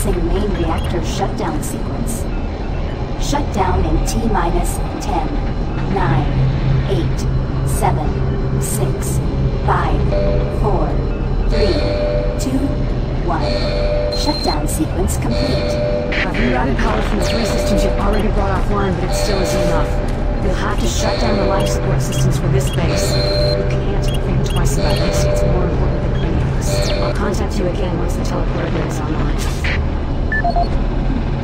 Commencing main reactor shutdown sequence. Shutdown in T minus 10, 9, 8, 7, 6, 5, 4, 3, 2, 1. Shutdown sequence complete. I've rerouted power from three systems you've already brought offline, but it still isn't enough. You'll have to shut down the life support systems for this base. You can't think twice about this. It's more important than cleaning us. I'll contact you again once the teleporter is online. ちょっと。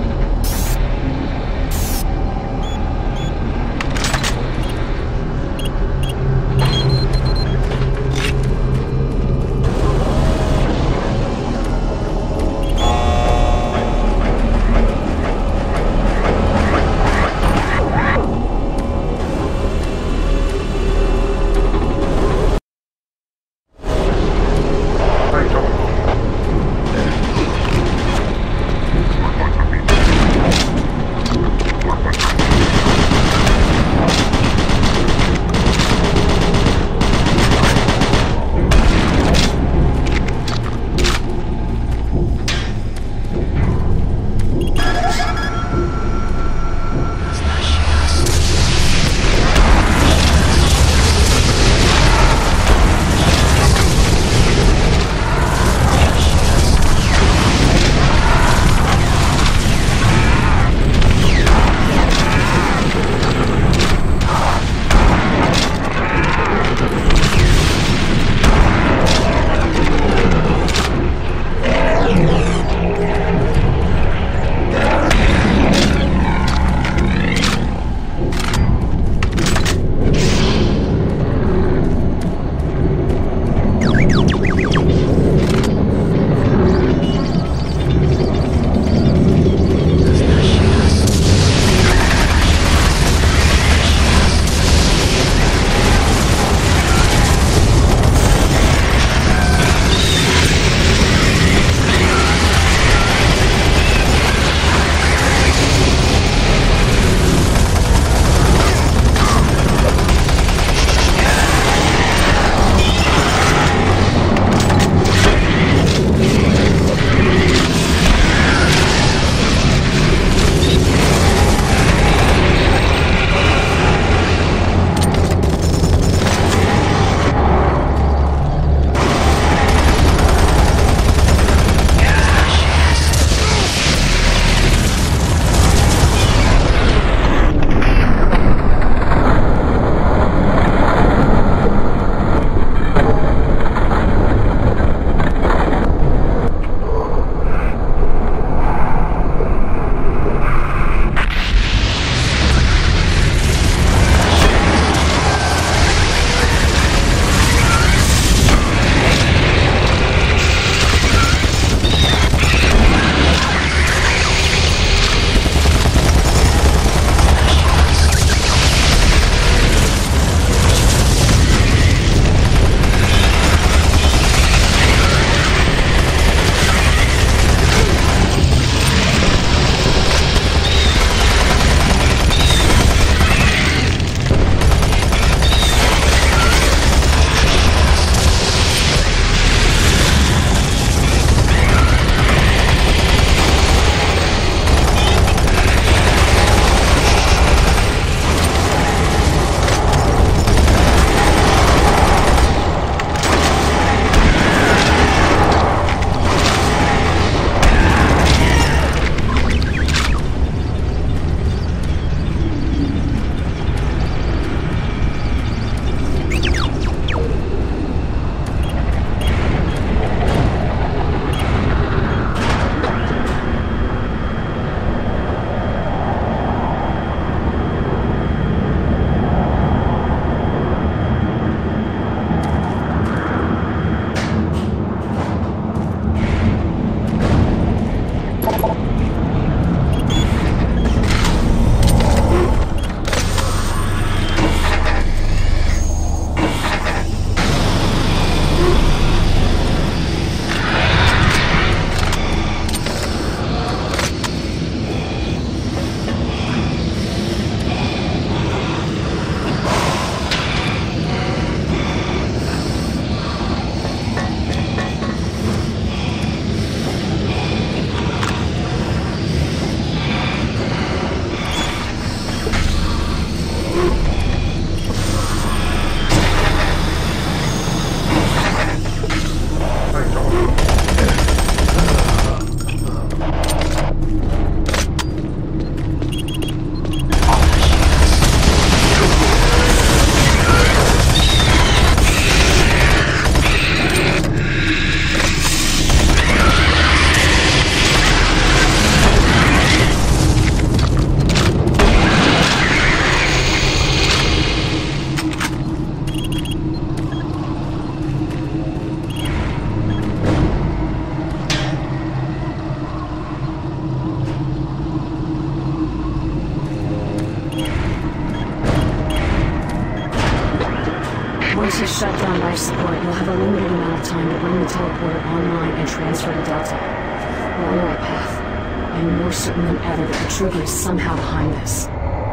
Once you shut down life support, you'll have a limited amount of time to bring the teleporter online and transfer to Delta. We're on the right path. I'm more certain than ever that the trigger is somehow behind this.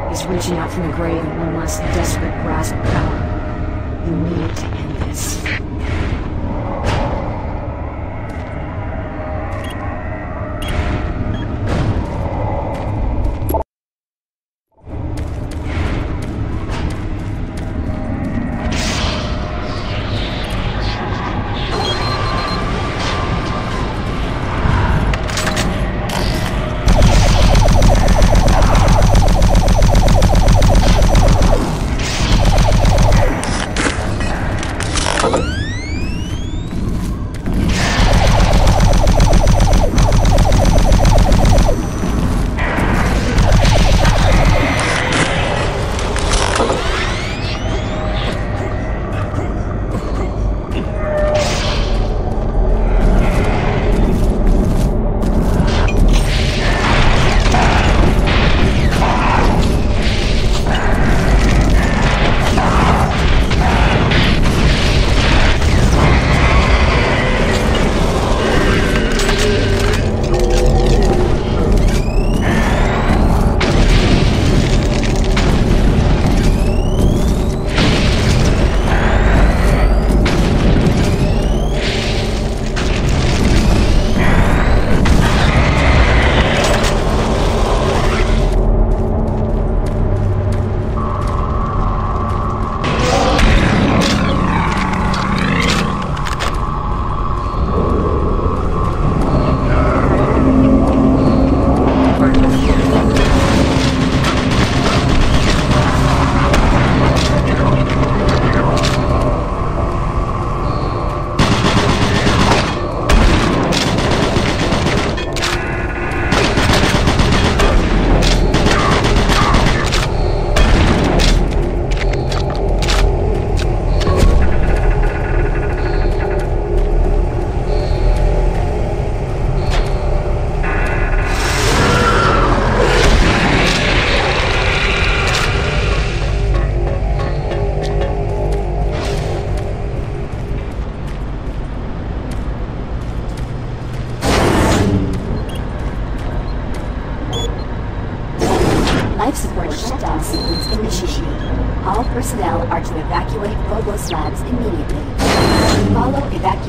He's reaching out from the grave in one last desperate grasp of power. You need to end this.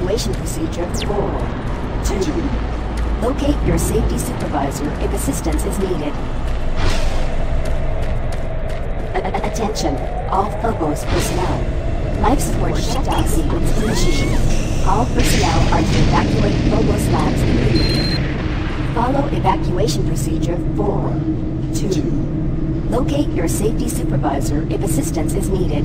Evacuation procedure 4. 2. Locate your safety supervisor if assistance is needed. A- attention, all Phobos personnel. Life support shutdown sequence initiated. All personnel are to evacuate Phobos Labs immediately. Follow evacuation procedure 4. 2. Locate your safety supervisor if assistance is needed.